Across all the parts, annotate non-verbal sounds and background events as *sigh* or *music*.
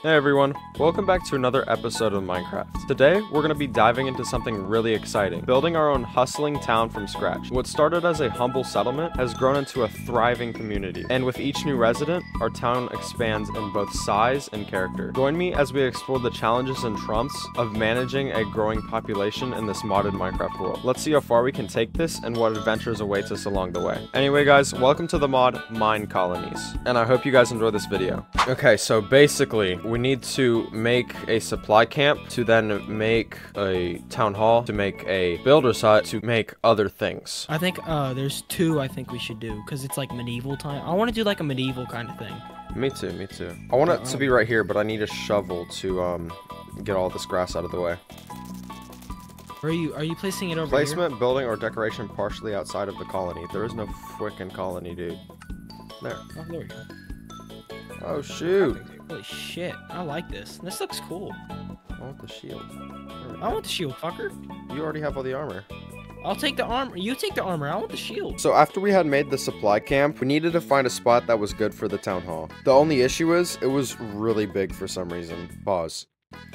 Hey everyone, welcome back to another episode of Minecraft. Today, we're going to be diving into something really exciting, building our own hustling town from scratch. What started as a humble settlement has grown into a thriving community, and with each new resident, our town expands in both size and character. Join me as we explore the challenges and trumps of managing a growing population in this modded Minecraft world. Let's see how far we can take this and what adventures awaits us along the way. Anyway guys, welcome to the mod Minecolonies, and I hope you guys enjoy this video. Okay, so basically, we need to make a supply camp to then make a town hall to make a builder's hut to make other things. I think uh, there's two I think we should do because it's like medieval time. I want to do like a medieval kind of thing. Me too, me too. I want it to be right here, but I need a shovel to um get all this grass out of the way. Are you are you placing it over Placement, building, or decoration partially outside of the colony. There is no freaking colony, dude. There. Oh, there we go. Oh shoot. Holy shit! I like this. This looks cool. I want the shield. I want the shield, fucker. You already have all the armor. I'll take the armor. You take the armor. I want the shield. So after we had made the supply camp, we needed to find a spot that was good for the town hall. The only issue is, it was really big for some reason. Pause.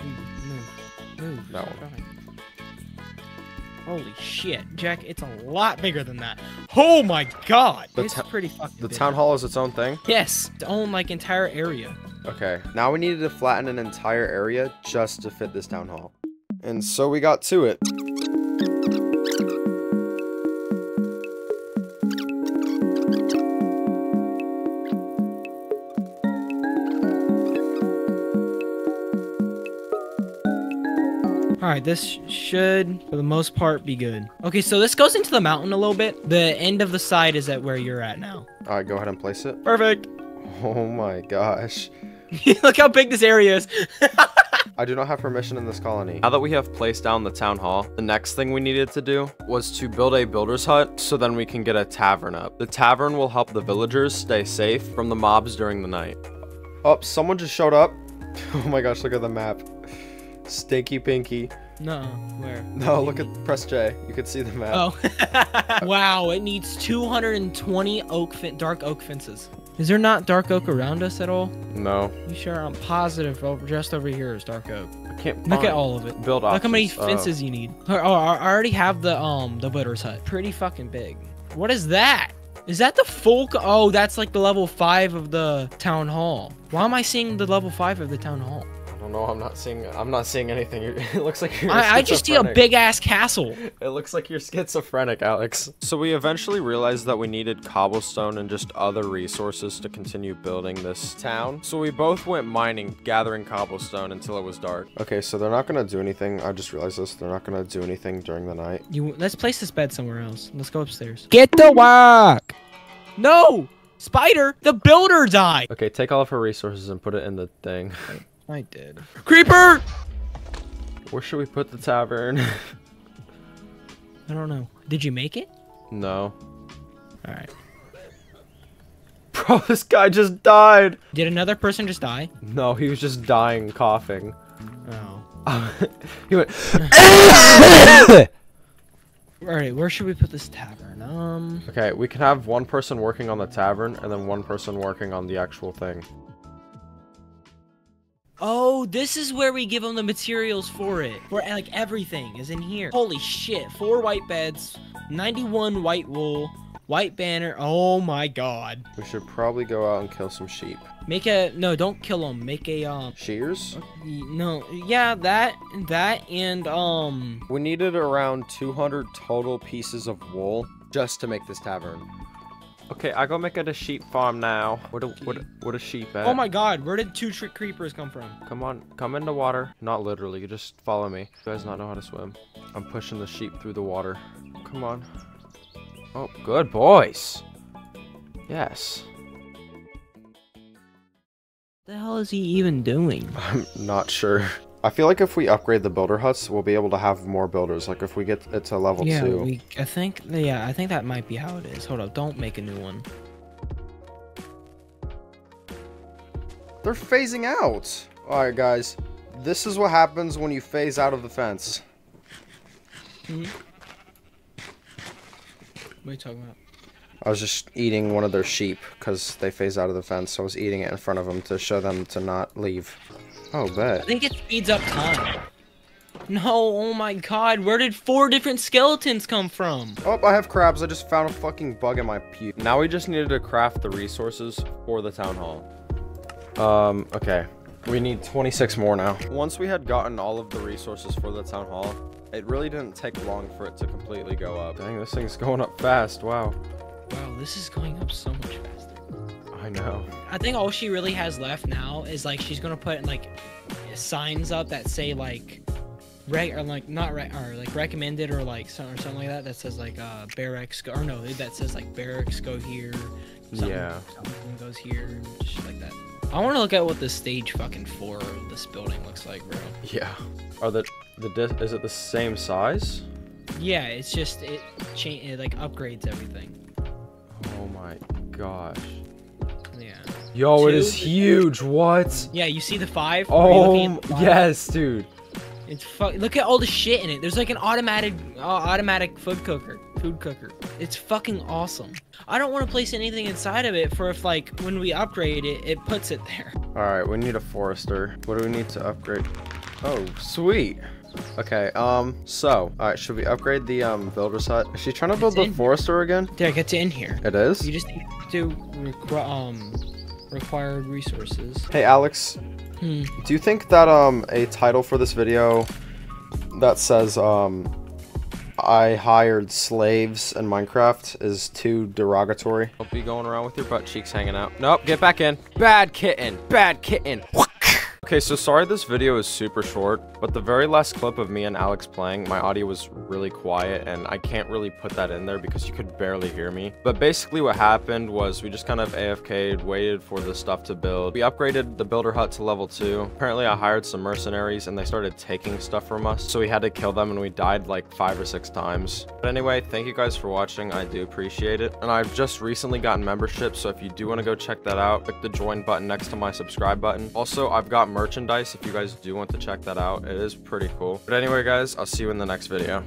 Move, move. That one. Holy shit, Jack! It's a lot bigger than that. Oh my god! The it's pretty fucking. The big. town hall is its own thing? Yes, its own like entire area. Okay, now we needed to flatten an entire area just to fit this town hall. And so we got to it. Right, this should, for the most part, be good. Okay, so this goes into the mountain a little bit. The end of the side is at where you're at now. Alright, go ahead and place it. Perfect. Oh my gosh. *laughs* Look how big this area is. *laughs* I do not have permission in this colony. Now that we have placed down the town hall, the next thing we needed to do was to build a builder's hut so then we can get a tavern up. The tavern will help the villagers stay safe from the mobs during the night. Oh, someone just showed up. *laughs* Oh my gosh, look at the map. Stinky Pinky. no, where? No, look at press J. You can see the map. Oh. *laughs* wow, it needs 220 oak dark oak fences. Is there not dark oak around us at all? No, You sure? I'm positive over, just over here is dark oak. I can't Look at all of it. Build Look how many options. Oh. fences you need. Oh, oh, I already have the um the builder's hut. Pretty fucking big. What is that? Is that the full? Oh, that's like the level five of the town hall. Why am I seeing the level five of the town hall? I don't know. I'm not seeing. I'm not seeing anything. *laughs* It looks like you're. I, I just see a big ass castle. It looks like you're schizophrenic, Alex. So we eventually realized that we needed cobblestone and just other resources to continue building this town. So we both went mining, gathering cobblestone until it was dark. Okay, so they're not gonna do anything. I just realized this. They're not gonna do anything during the night. You let's place this bed somewhere else. Let's go upstairs. Get the work. No, spider. The builder died. Okay, take all of her resources and put it in the thing. I did. Creeper. Where should we put the tavern? *laughs* I don't know. Did you make it? no. All right. Bro, this guy just died. Did another person just die? No, he was just dying, coughing. Oh. *laughs* he went. *laughs* All right. Where should we put this tavern? Um. Okay, we can have one person working on the tavern and then one person working on the actual thing. Oh, this is where we give them the materials for it. For like everything is in here. Holy shit. Four white beds, 91 white wool, white banner. Oh my god. We should probably go out and kill some sheep. Make a no, don't kill them. Make a um Shears? no, yeah, that that and um We needed around 200 total pieces of wool just to make this tavern. Okay, I go make it a sheep farm now. What a, what a, what a sheep at? Oh my god, where did two tri- creepers come from? Come on, come in the water. Not literally, you just follow me. You guys not know how to swim. I'm pushing the sheep through the water. Come on. Oh, good boys. Yes. The hell is he even doing? *laughs* I'm not sure. I feel like if we upgrade the builder huts, we'll be able to have more builders. Like if we get it to level yeah, two. we I think yeah, I think that might be how it is. Hold up, don't make a new one. They're phasing out. All right, guys. This is what happens when you phase out of the fence. Mm-hmm. What are you talking about? I was just eating one of their sheep because they phase out of the fence. So I was eating it in front of them to show them to not leave. Oh, bet. I think it speeds up time. No, oh my god, where did four different skeletons come from? Oh, I have crabs. I just found a fucking bug in my puke. Now we just needed to craft the resources for the town hall. Um, okay. We need 26 more now. Once we had gotten all of the resources for the town hall, it really didn't take long for it to completely go up. Dang, this thing's going up fast. Wow. Wow, this is going up so much faster. I know. I think all she really has left now is like she's gonna put like signs up that say like reg or like not re- or like recommended or like something or something like that that says like uh barracks go or no that says like barracks go here something, Yeah. something goes here shit like that I want to look at what the stage fucking floor of this building looks like bro Yeah. Are the the is it the same size? yeah it's just it change it like upgrades everything gosh. yeah Yo, it Two? is huge. What? yeah you see the five Oh, the five? yes, dude. It's fuck. Look at all the shit in it. There's like an automatic, uh, automatic food cooker. Food cooker. It's fucking awesome. I don't want to place anything inside of it for if like when we upgrade it, it puts it there. All right, we need a forester. What do we need to upgrade? Oh, sweet. Okay, um, so, all right, should we upgrade the um builder's hut? Is she trying to build It's the in. forester again? There, get in here. It is? You just need to requ- um required resources. Hey, Alex, Hmm. do you think that um a title for this video that says um I hired slaves in Minecraft is too derogatory? Don't be going around with your butt cheeks hanging out. Nope, get back in. Bad kitten, bad kitten. Okay, so sorry this video is super short, but the very last clip of me and Alex playing, my audio was really quiet and I can't really put that in there because you could barely hear me. But basically what happened was we just kind of AFK'd, waited for the stuff to build. We upgraded the builder hut to level 2. Apparently I hired some mercenaries and they started taking stuff from us, so we had to kill them and we died like 5 or 6 times. But anyway, thank you guys for watching, I do appreciate it. And I've just recently gotten membership, so if you do want to go check that out, click the join button next to my subscribe button. Also, I've got merchandise if you guys do want to check that out. It is pretty cool. But anyway, guys, I'll see you in the next video.